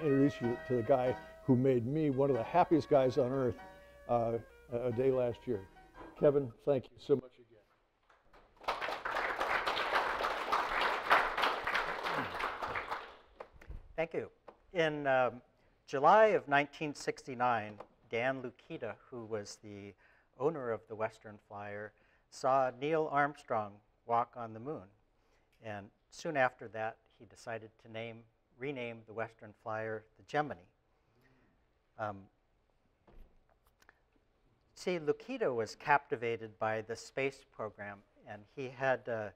to introduce you to the guy who made me one of the happiest guys on earth uh, a day last year. Kevin, thank you so much again. Thank you. In um, July of 1969, Dan Luketa, who was the owner of the Western Flyer, saw Neil Armstrong walk on the moon. And soon after that, he decided to name, rename the Western Flyer the Gemini. Um, see, Luketa was captivated by the space program, and he had uh,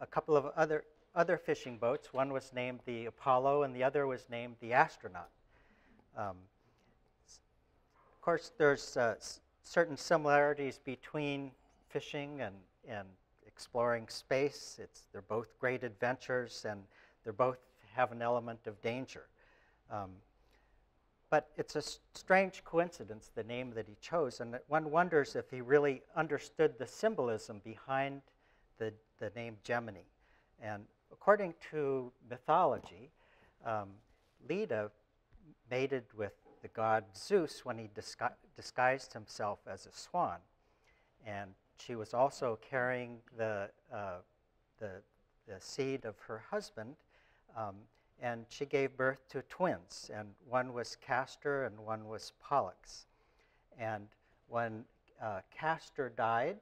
a couple of other, other fishing boats. One was named the Apollo, and the other was named the Astronaut. Um, of course, there's uh, certain similarities between fishing and, and exploring space. It's, they're both great adventures, and they're both have an element of danger. Um, but it's a strange coincidence, the name that he chose, and one wonders if he really understood the symbolism behind the, the name Gemini. And according to mythology, um, Leda mated with the god Zeus when he disgu disguised himself as a swan. And she was also carrying the, uh, the, the, seed of her husband, um, and she gave birth to twins, and one was Castor and one was Pollux. And when uh, Castor died,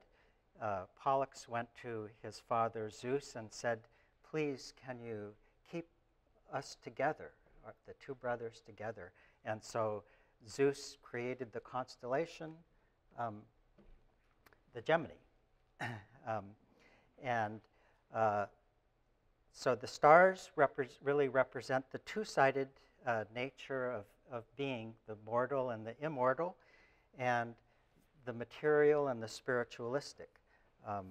uh, Pollux went to his father Zeus and said, Please, can you keep us together, the two brothers together? And so Zeus created the constellation, um, the Gemini. um, and uh, so the stars repre really represent the two-sided uh, nature of, of being, the mortal and the immortal, and the material and the spiritualistic. Um,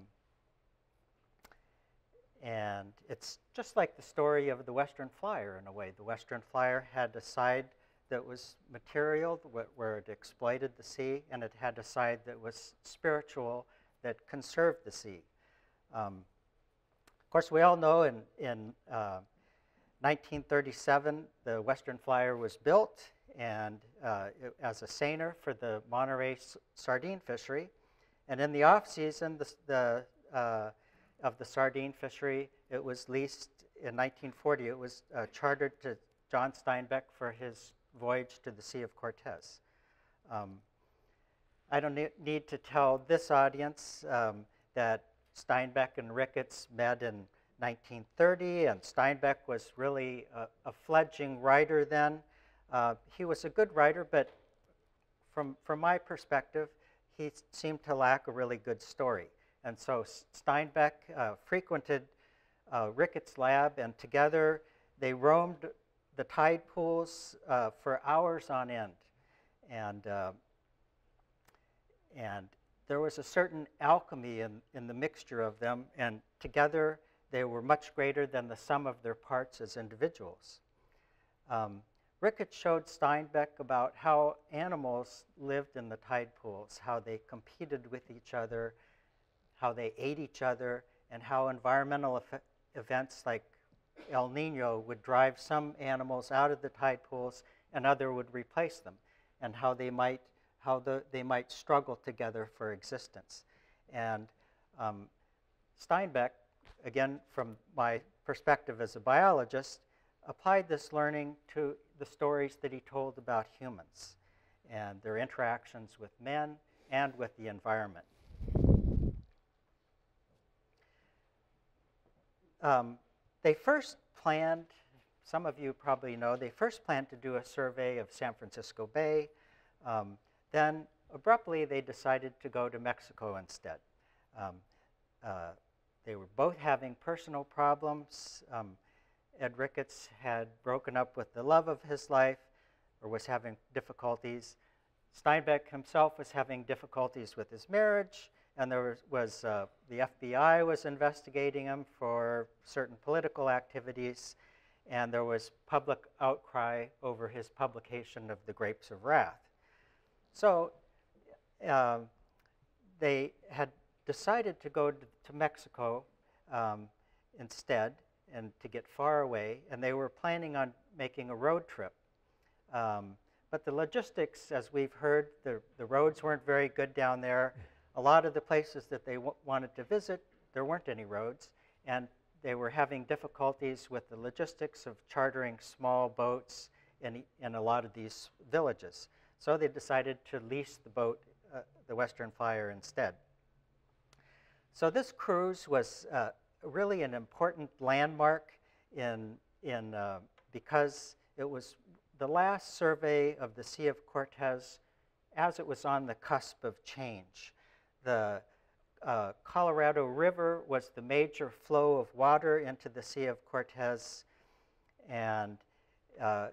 and it's just like the story of the Western Flyer in a way. The Western Flyer had a side that was material, where it exploited the sea, and it had a side that was spiritual, that conserved the sea. Um, of course, we all know in, in uh, 1937, the Western Flyer was built and uh, it, as a seiner for the Monterey sardine fishery. And in the off season the, the uh, of the sardine fishery, it was leased in 1940. It was uh, chartered to John Steinbeck for his voyage to the Sea of Cortez. Um, I don't ne need to tell this audience um, that Steinbeck and Ricketts met in 1930, and Steinbeck was really a, a fledgling writer then. Uh, he was a good writer, but from, from my perspective, he seemed to lack a really good story. And so Steinbeck uh, frequented uh, Ricketts' lab, and together they roamed the tide pools uh, for hours on end. And, uh, and there was a certain alchemy in, in the mixture of them, and together they were much greater than the sum of their parts as individuals. Um, Ricketts showed Steinbeck about how animals lived in the tide pools, how they competed with each other, how they ate each other, and how environmental events like El Nino would drive some animals out of the tide pools and other would replace them, and how they might, how the, they might struggle together for existence. And um, Steinbeck, again, from my perspective as a biologist, applied this learning to the stories that he told about humans and their interactions with men and with the environment. Um, they first planned, some of you probably know, they first planned to do a survey of San Francisco Bay. Um, then abruptly they decided to go to Mexico instead. Um, uh, they were both having personal problems. Um, Ed Ricketts had broken up with the love of his life or was having difficulties. Steinbeck himself was having difficulties with his marriage and there was, was uh, the FBI was investigating him for certain political activities, and there was public outcry over his publication of The Grapes of Wrath. So uh, they had decided to go to, Mexico um, instead, and to get far away, and they were planning on making a road trip. Um, but the logistics, as we've heard, the, the roads weren't very good down there. A lot of the places that they wanted to visit, there weren't any roads, and they were having difficulties with the logistics of chartering small boats in, in a lot of these villages. So they decided to lease the boat, uh, the Western Flyer, instead. So this cruise was uh, really an important landmark in, in, uh, because it was the last survey of the Sea of Cortez as it was on the cusp of change. The uh, Colorado River was the major flow of water into the Sea of Cortez, and, uh,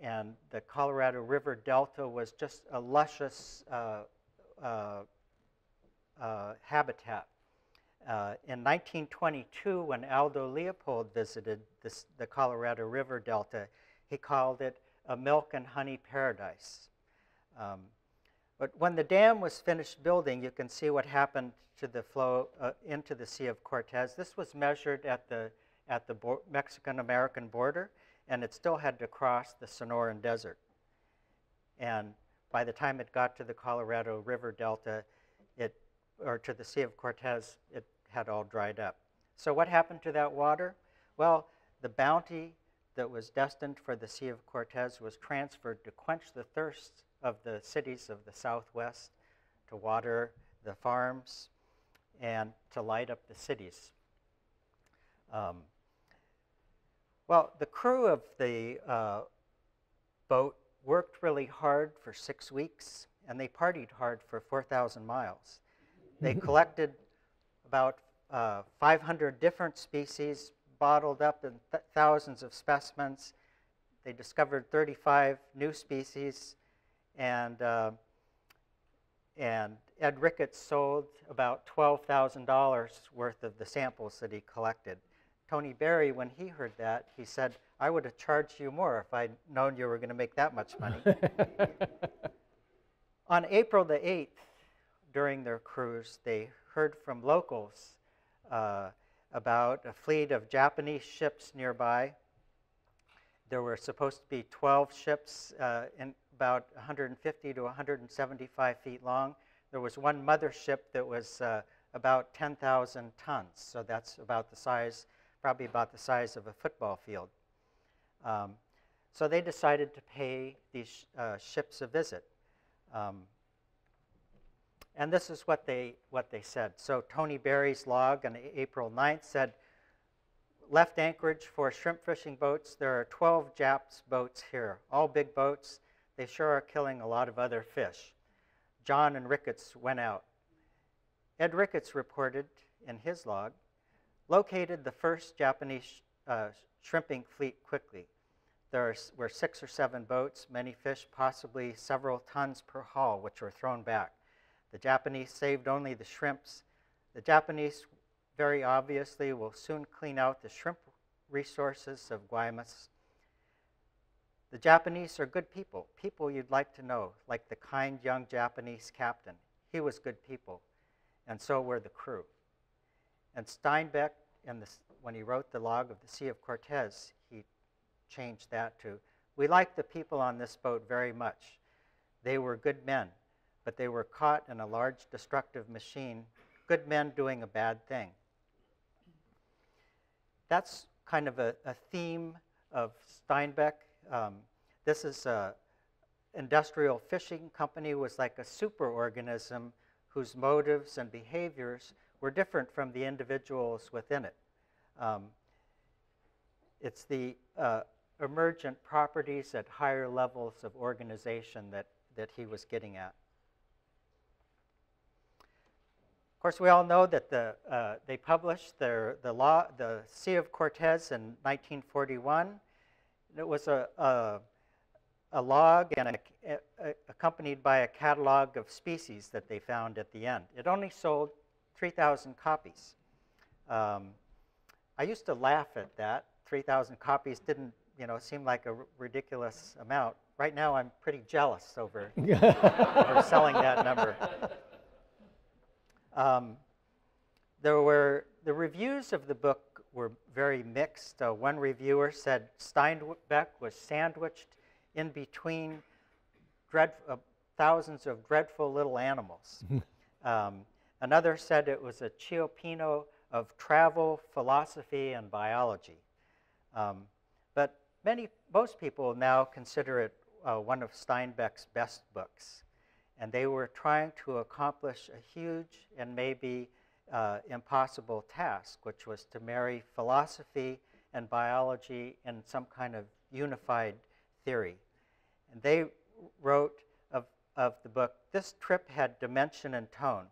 and the Colorado River Delta was just a luscious uh, uh, uh habitat. Uh, in 1922, when Aldo Leopold visited this, the Colorado River Delta, he called it a milk and honey paradise. Um, but when the dam was finished building, you can see what happened to the flow uh, into the Sea of Cortez. This was measured at the, at the Mexican-American border, and it still had to cross the Sonoran Desert. And by the time it got to the Colorado River Delta, it, or to the Sea of Cortez, it had all dried up. So what happened to that water? Well, the bounty that was destined for the Sea of Cortez was transferred to quench the thirst of the cities of the Southwest, to water the farms, and to light up the cities. Um, well, the crew of the uh, boat worked really hard for six weeks, and they partied hard for 4,000 miles. They collected about uh, 500 different species, bottled up in th thousands of specimens. They discovered 35 new species, and, uh, and Ed Ricketts sold about $12,000 worth of the samples that he collected. Tony Berry, when he heard that, he said, I would have charged you more if I'd known you were going to make that much money. On April the 8th, during their cruise, they heard from locals uh, about a fleet of Japanese ships nearby. There were supposed to be 12 ships uh, in about 150 to 175 feet long. There was one mothership that was uh, about 10,000 tons, so that's about the size, probably about the size of a football field. Um, so they decided to pay these uh, ships a visit. Um, and this is what they, what they said. So Tony Berry's log on April 9th said, left anchorage for shrimp fishing boats. There are 12 Japs boats here, all big boats. They sure are killing a lot of other fish. John and Ricketts went out. Ed Ricketts reported in his log, located the first Japanese uh, shrimping fleet quickly. There were six or seven boats, many fish, possibly several tons per haul, which were thrown back. The Japanese saved only the shrimps. The Japanese, very obviously, will soon clean out the shrimp resources of Guaymas. The Japanese are good people, people you'd like to know, like the kind young Japanese captain. He was good people, and so were the crew. And Steinbeck, when he wrote the log of the Sea of Cortez, he changed that to, we like the people on this boat very much. They were good men but they were caught in a large destructive machine, good men doing a bad thing. That's kind of a, a theme of Steinbeck. Um, this is a industrial fishing company was like a superorganism whose motives and behaviors were different from the individuals within it. Um, it's the uh, emergent properties at higher levels of organization that, that he was getting at. Of course, we all know that the, uh, they published their, the, law, the Sea of Cortez in 1941. It was a, a, a log and a, accompanied by a catalog of species that they found at the end. It only sold 3,000 copies. Um, I used to laugh at that. 3,000 copies didn't, you know, seem like a ridiculous amount. Right now, I'm pretty jealous over, over selling that number. Um, there were the reviews of the book were very mixed. Uh, one reviewer said Steinbeck was sandwiched in between dread, uh, thousands of dreadful little animals. um, another said it was a Cioppino of travel, philosophy, and biology. Um, but many, most people now consider it uh, one of Steinbeck's best books. And they were trying to accomplish a huge and maybe uh, impossible task, which was to marry philosophy and biology in some kind of unified theory. And they wrote of, of the book, this trip had dimension and tone.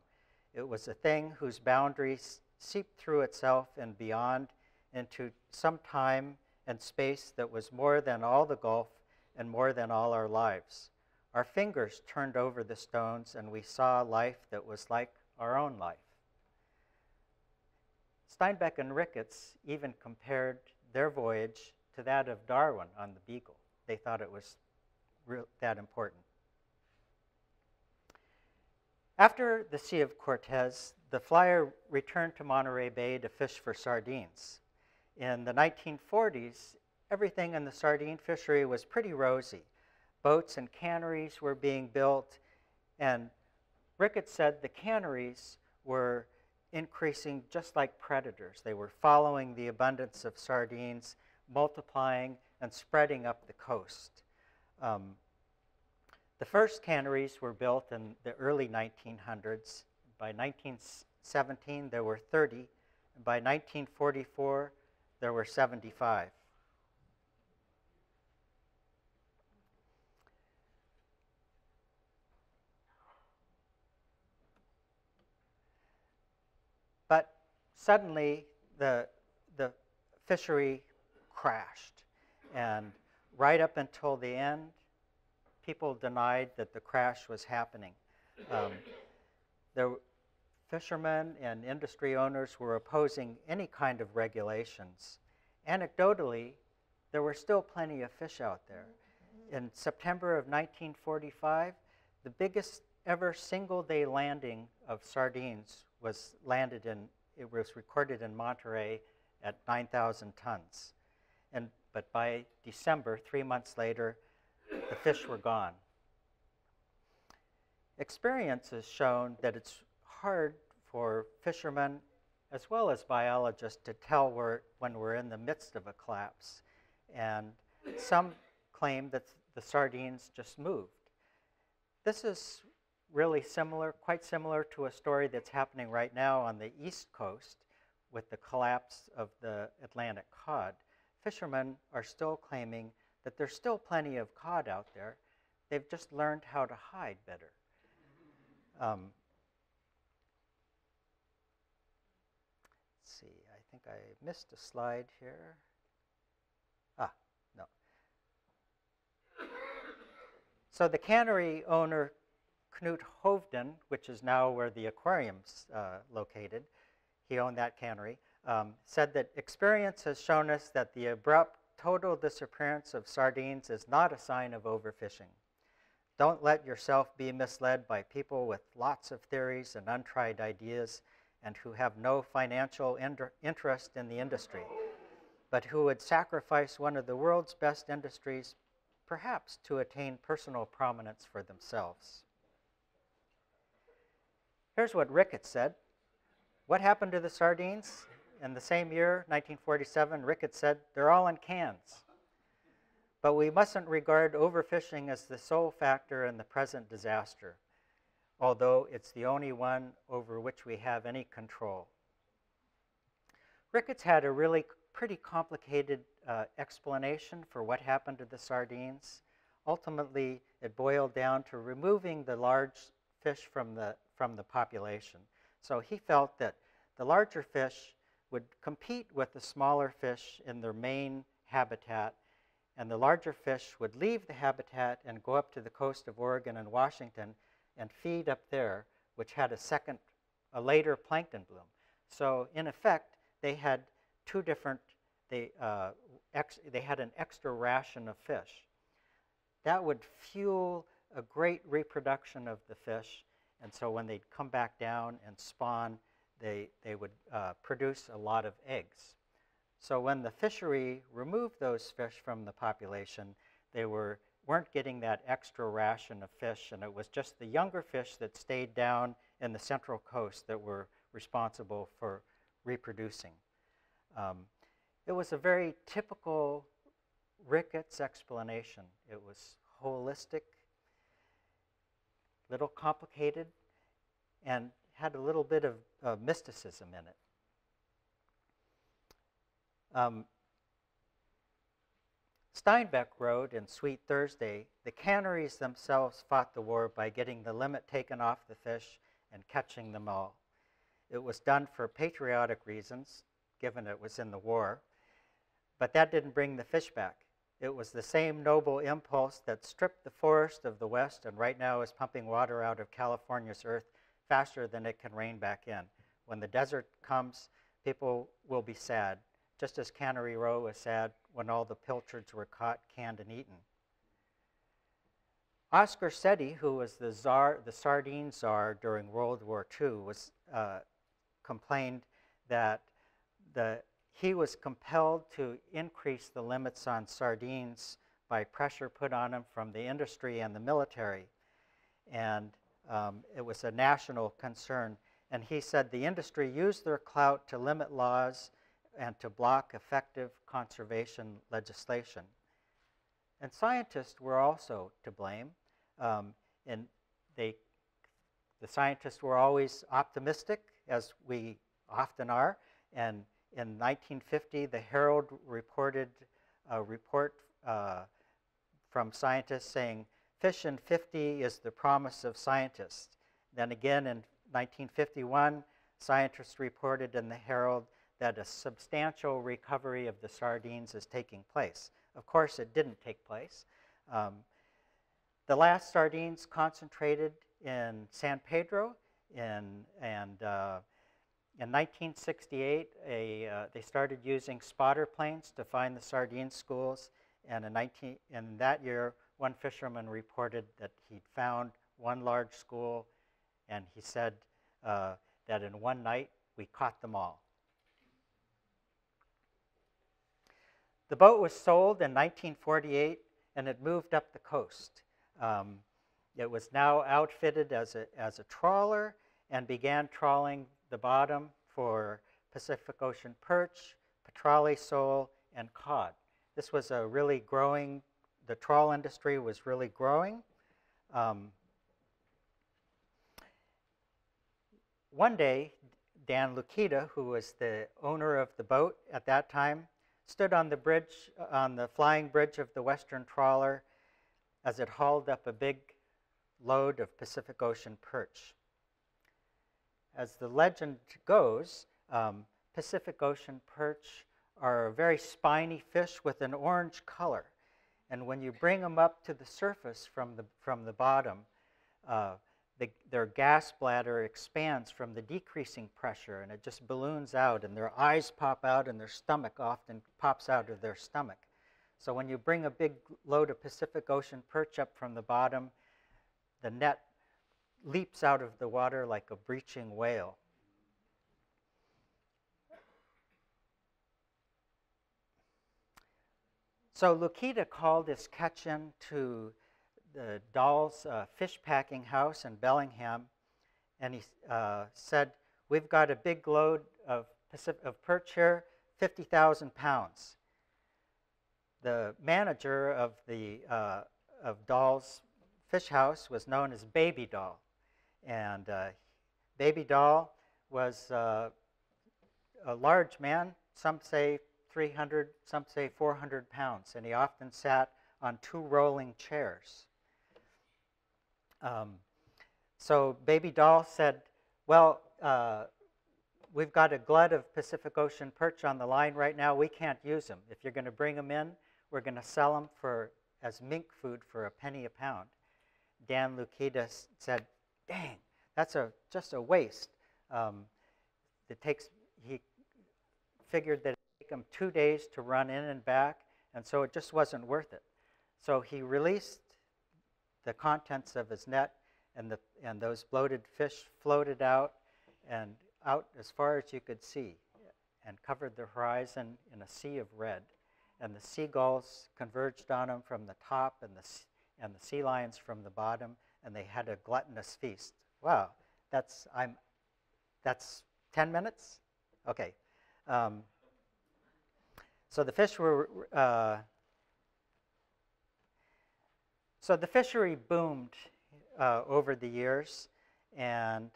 It was a thing whose boundaries seeped through itself and beyond into some time and space that was more than all the gulf and more than all our lives. Our fingers turned over the stones and we saw life that was like our own life. Steinbeck and Ricketts even compared their voyage to that of Darwin on the Beagle. They thought it was that important. After the Sea of Cortez, the flyer returned to Monterey Bay to fish for sardines. In the 1940s, everything in the sardine fishery was pretty rosy. Boats and canneries were being built, and Ricketts said the canneries were increasing just like predators. They were following the abundance of sardines, multiplying and spreading up the coast. Um, the first canneries were built in the early 1900s. By 1917, there were 30. And by 1944, there were 75. But suddenly, the, the fishery crashed. And right up until the end, people denied that the crash was happening. Um, the fishermen and industry owners were opposing any kind of regulations. Anecdotally, there were still plenty of fish out there. In September of 1945, the biggest ever single day landing of sardines was landed in, it was recorded in Monterey at 9,000 tons. And, but by December, three months later, the fish were gone. Experience has shown that it's hard for fishermen as well as biologists to tell when we're in the midst of a collapse. And some claim that the sardines just moved. This is really similar, quite similar to a story that's happening right now on the east coast with the collapse of the Atlantic cod. Fishermen are still claiming that there's still plenty of cod out there. They've just learned how to hide better. Um, let's see, I think I missed a slide here. Ah, no. So the cannery owner, Knut Hovden, which is now where the aquarium's uh, located, he owned that cannery, um, said that experience has shown us that the abrupt total disappearance of sardines is not a sign of overfishing. Don't let yourself be misled by people with lots of theories and untried ideas and who have no financial interest in the industry, but who would sacrifice one of the world's best industries perhaps to attain personal prominence for themselves. Here's what Ricketts said. What happened to the sardines? In the same year, 1947, Ricketts said, they're all in cans. But we mustn't regard overfishing as the sole factor in the present disaster, although it's the only one over which we have any control. Ricketts had a really pretty complicated uh, explanation for what happened to the sardines. Ultimately, it boiled down to removing the large fish from the, from the population. So he felt that the larger fish would compete with the smaller fish in their main habitat, and the larger fish would leave the habitat and go up to the coast of Oregon and Washington and feed up there, which had a second, a later plankton bloom. So in effect, they had two different, they, uh, they had an extra ration of fish. That would fuel a great reproduction of the fish, and so when they'd come back down and spawn, they, they would uh, produce a lot of eggs. So when the fishery removed those fish from the population, they were, weren't getting that extra ration of fish, and it was just the younger fish that stayed down in the central coast that were responsible for reproducing. Um, it was a very typical Ricketts explanation. It was holistic, little complicated, and had a little bit of uh, mysticism in it. Um, Steinbeck wrote in Sweet Thursday the canneries themselves fought the war by getting the limit taken off the fish and catching them all. It was done for patriotic reasons, given it was in the war, but that didn't bring the fish back. It was the same noble impulse that stripped the forest of the West and right now is pumping water out of California's earth faster than it can rain back in. When the desert comes, people will be sad, just as Cannery Row was sad when all the pilchards were caught, canned, and eaten. Oscar Seti, who was the czar, the sardine czar during World War II, was uh, complained that the he was compelled to increase the limits on sardines by pressure put on him from the industry and the military. And um, it was a national concern. And he said the industry used their clout to limit laws and to block effective conservation legislation. And scientists were also to blame. Um, and they, the scientists were always optimistic, as we often are, and in 1950, the Herald reported a report uh, from scientists saying, fish in 50 is the promise of scientists. Then again in 1951, scientists reported in the Herald that a substantial recovery of the sardines is taking place. Of course, it didn't take place. Um, the last sardines concentrated in San Pedro in, and uh, in 1968, a, uh, they started using spotter planes to find the sardine schools, and in, 19, in that year, one fisherman reported that he'd found one large school, and he said uh, that in one night we caught them all. The boat was sold in 1948, and it moved up the coast. Um, it was now outfitted as a, as a trawler and began trawling the bottom for Pacific Ocean perch, petrale sole, and cod. This was a really growing, the trawl industry was really growing. Um, one day, Dan Luketa, who was the owner of the boat at that time, stood on the bridge, on the flying bridge of the Western trawler as it hauled up a big load of Pacific Ocean perch as the legend goes, um, Pacific Ocean perch are a very spiny fish with an orange color. And when you bring them up to the surface from the, from the bottom, uh, the, their gas bladder expands from the decreasing pressure and it just balloons out, and their eyes pop out, and their stomach often pops out of their stomach. So when you bring a big load of Pacific Ocean perch up from the bottom, the net leaps out of the water like a breaching whale. So Luketa called his catch-in to the Dahl's uh, fish packing house in Bellingham, and he uh, said, we've got a big load of, Pacific, of perch here, 50,000 pounds. The manager of, the, uh, of Dahl's fish house was known as Baby Doll. And uh, Baby Doll was uh, a large man, some say 300, some say 400 pounds, and he often sat on two rolling chairs. Um, so Baby Doll said, well, uh, we've got a glut of Pacific Ocean perch on the line right now. We can't use them. If you're going to bring them in, we're going to sell them for as mink food for a penny a pound. Dan Luketa said, dang, that's a, just a waste. Um, it takes, he figured that take him two days to run in and back, and so it just wasn't worth it. So he released the contents of his net, and, the, and those bloated fish floated out and out as far as you could see. and covered the horizon in a sea of red. And the seagulls converged on him from the top, and the, and the sea lions from the bottom, and they had a gluttonous feast. Wow, that's, I'm, that's 10 minutes? Okay. Um, so the fish were, uh, so the fishery boomed uh, over the years, and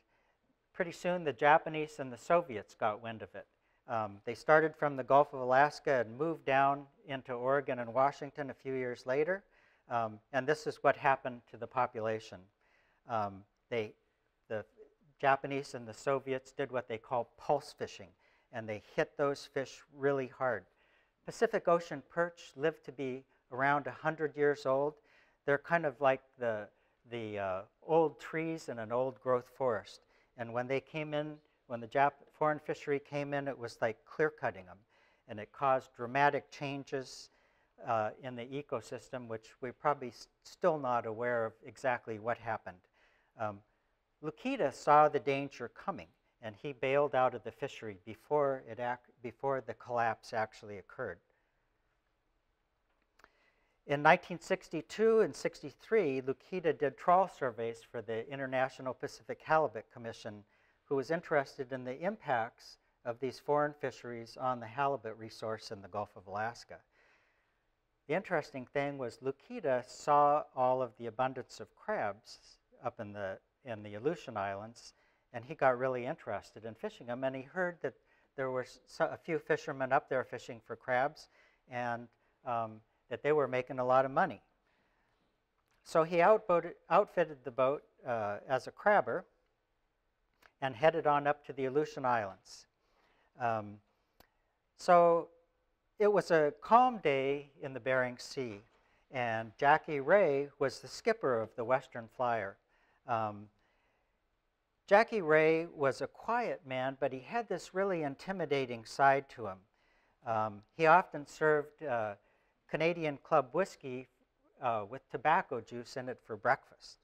pretty soon the Japanese and the Soviets got wind of it. Um, they started from the Gulf of Alaska and moved down into Oregon and Washington a few years later. Um, and this is what happened to the population. Um, they, the Japanese and the Soviets did what they call pulse fishing, and they hit those fish really hard. Pacific Ocean perch live to be around 100 years old. They're kind of like the, the uh, old trees in an old growth forest. And when they came in, when the Jap foreign fishery came in, it was like clear cutting them. And it caused dramatic changes uh, in the ecosystem, which we're probably still not aware of exactly what happened. Um, Luketa saw the danger coming, and he bailed out of the fishery before, it before the collapse actually occurred. In 1962 and 63, Luketa did trawl surveys for the International Pacific Halibut Commission, who was interested in the impacts of these foreign fisheries on the halibut resource in the Gulf of Alaska. The interesting thing was Luketa saw all of the abundance of crabs up in the in the Aleutian Islands, and he got really interested in fishing them. And he heard that there were a few fishermen up there fishing for crabs, and um, that they were making a lot of money. So he outfitted the boat uh, as a crabber and headed on up to the Aleutian Islands. Um, so it was a calm day in the Bering Sea, and Jackie Ray was the skipper of the Western Flyer. Um, Jackie Ray was a quiet man, but he had this really intimidating side to him. Um, he often served uh, Canadian Club whiskey uh, with tobacco juice in it for breakfast.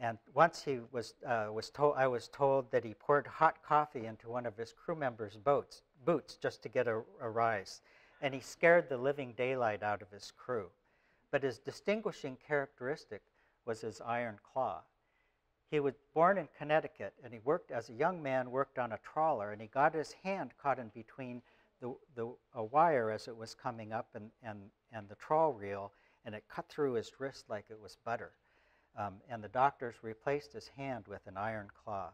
And once he was, uh, was told, I was told that he poured hot coffee into one of his crew members' boats, boots just to get a, a rise. And he scared the living daylight out of his crew. But his distinguishing characteristic was his iron claw. He was born in Connecticut, and he worked as a young man, worked on a trawler, and he got his hand caught in between the, the a wire as it was coming up and, and, and the trawl reel, and it cut through his wrist like it was butter. Um, and the doctors replaced his hand with an iron claw.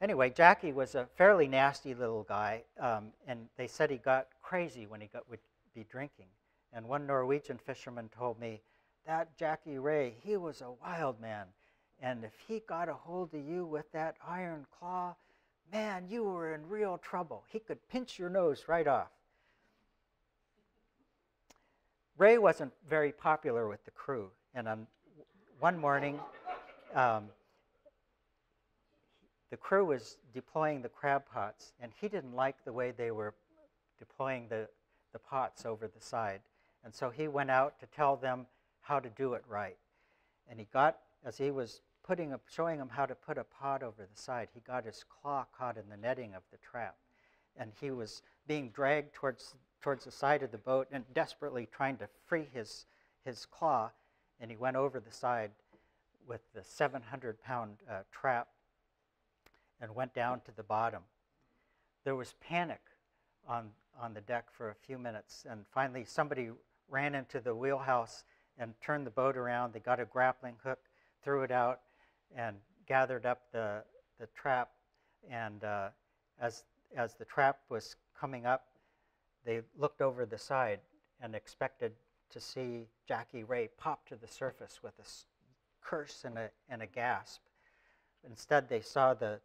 Anyway, Jackie was a fairly nasty little guy, um, and they said he got crazy when he got, would be drinking. And one Norwegian fisherman told me, that Jackie Ray, he was a wild man. And if he got a hold of you with that iron claw, man, you were in real trouble. He could pinch your nose right off. Ray wasn't very popular with the crew. And on one morning, um, the crew was deploying the crab pots, and he didn't like the way they were deploying the, the pots over the side. And so he went out to tell them how to do it right. And he got, as he was putting a, showing him how to put a pot over the side, he got his claw caught in the netting of the trap. And he was being dragged towards, towards the side of the boat and desperately trying to free his, his claw. And he went over the side with the 700 pound uh, trap and went down to the bottom. There was panic on, on the deck for a few minutes, and finally somebody ran into the wheelhouse and turned the boat around. They got a grappling hook, threw it out, and gathered up the, the trap. And uh, as, as the trap was coming up, they looked over the side and expected to see Jackie Ray pop to the surface with a curse and a, and a gasp. Instead, they saw the,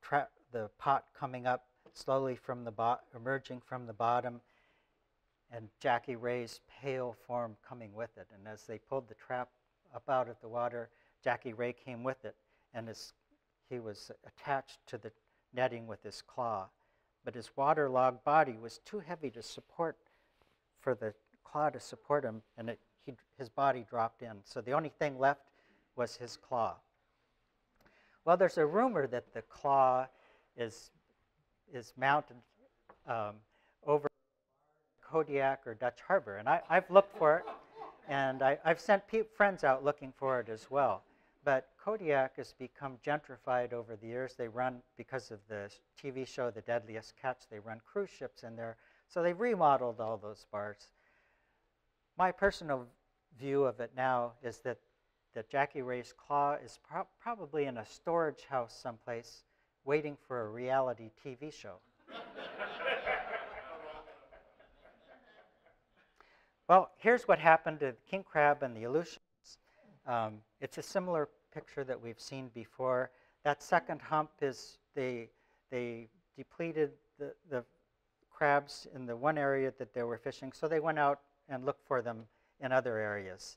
trap, the pot coming up slowly from the bo- emerging from the bottom, and Jackie Ray's pale form coming with it. And as they pulled the trap up out of the water, Jackie Ray came with it, and his, he was attached to the netting with his claw. But his waterlogged body was too heavy to support, for the claw to support him, and it, he, his body dropped in. So the only thing left was his claw. Well, there's a rumor that the claw is, is mounted um, over Kodiak or Dutch Harbor. And I, I've looked for it, and I, I've sent friends out looking for it as well. But Kodiak has become gentrified over the years. They run, because of the TV show The Deadliest Catch, they run cruise ships in there. So they've remodeled all those bars. My personal view of it now is that, that Jackie Ray's Claw is prob probably in a storage house someplace waiting for a reality TV show. well, here's what happened to the king crab and the Aleutians. Um, it's a similar picture that we've seen before. That second hump is they, they depleted the, the crabs in the one area that they were fishing, so they went out and looked for them in other areas.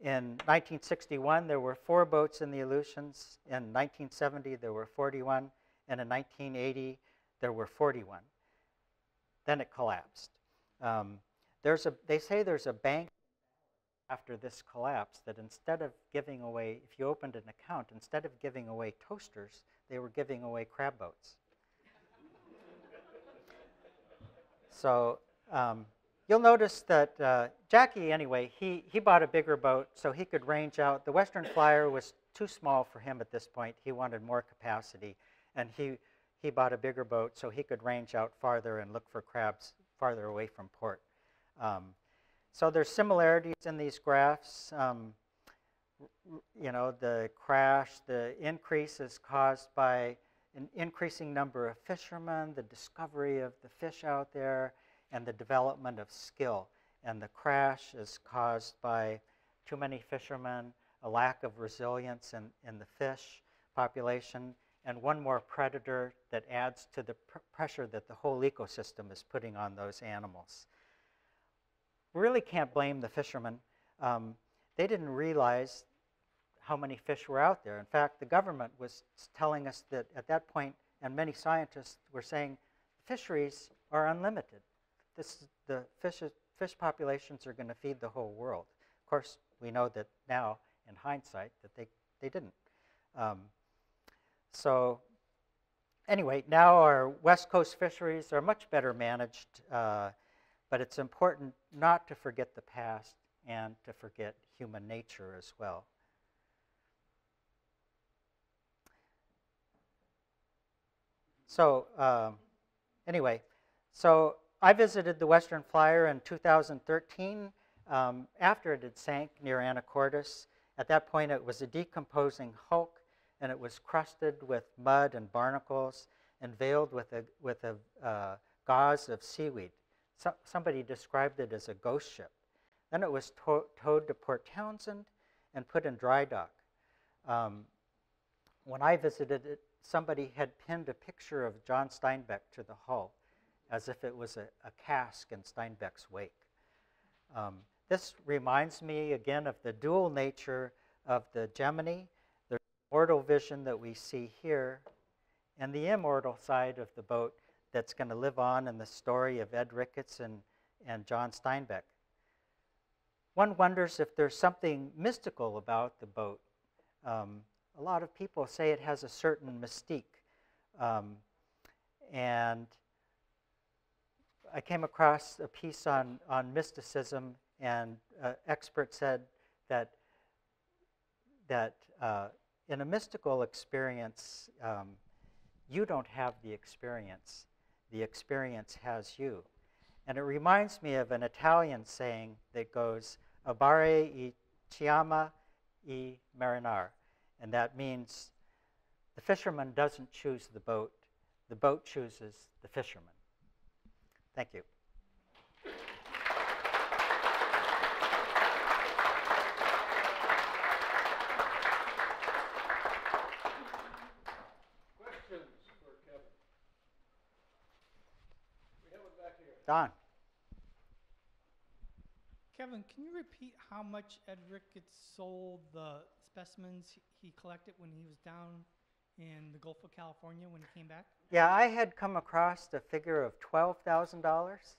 In 1961, there were four boats in the Aleutians. In 1970, there were 41. And in 1980, there were 41. Then it collapsed. Um, there's a, they say there's a bank after this collapse that instead of giving away, if you opened an account, instead of giving away toasters, they were giving away crab boats. so um, you'll notice that uh, Jackie, anyway, he, he bought a bigger boat so he could range out. The Western Flyer was too small for him at this point. He wanted more capacity, and he, he bought a bigger boat so he could range out farther and look for crabs farther away from port. Um, so there's similarities in these graphs. Um, you know, the crash, the increase is caused by an increasing number of fishermen, the discovery of the fish out there, and the development of skill. And the crash is caused by too many fishermen, a lack of resilience in, in the fish population, and one more predator that adds to the pr- pressure that the whole ecosystem is putting on those animals. Really can't blame the fishermen. Um, they didn't realize how many fish were out there. In fact, the government was telling us that at that point, and many scientists were saying, fisheries are unlimited. This, the fish, fish populations are going to feed the whole world. Of course, we know that now, in hindsight, that they, they didn't. Um, so anyway, now our West Coast fisheries are much better managed, uh, but it's important not to forget the past and to forget human nature as well. So um, anyway, so I visited the Western Flyer in 2013 um, after it had sank near Anacortes. At that point, it was a decomposing hulk, and it was crusted with mud and barnacles and veiled with a, with a uh, gauze of seaweed. So, somebody described it as a ghost ship. Then it was to- towed to Port Townsend and put in dry dock. Um, when I visited it, somebody had pinned a picture of John Steinbeck to the hull as if it was a, a cask in Steinbeck's wake. Um, this reminds me again of the dual nature of the Gemini, the mortal vision that we see here, and the immortal side of the boat that's going to live on in the story of Ed Ricketts and, and John Steinbeck. One wonders if there's something mystical about the boat. Um, a lot of people say it has a certain mystique. Um, and I came across a piece on, on mysticism, and an expert said that, that uh, in a mystical experience, um, you don't have the experience, the experience has you. And it reminds me of an Italian saying that goes, Abare e chiama e marinar. And that means the fisherman doesn't choose the boat, the boat chooses the fisherman. Thank you. Questions for Kevin? We have it back here. Don. Kevin, can you repeat how much Ed Ricketts sold the specimens he- he collected when he was down in the Gulf of California when he came back? Yeah, I had come across the figure of $12,000.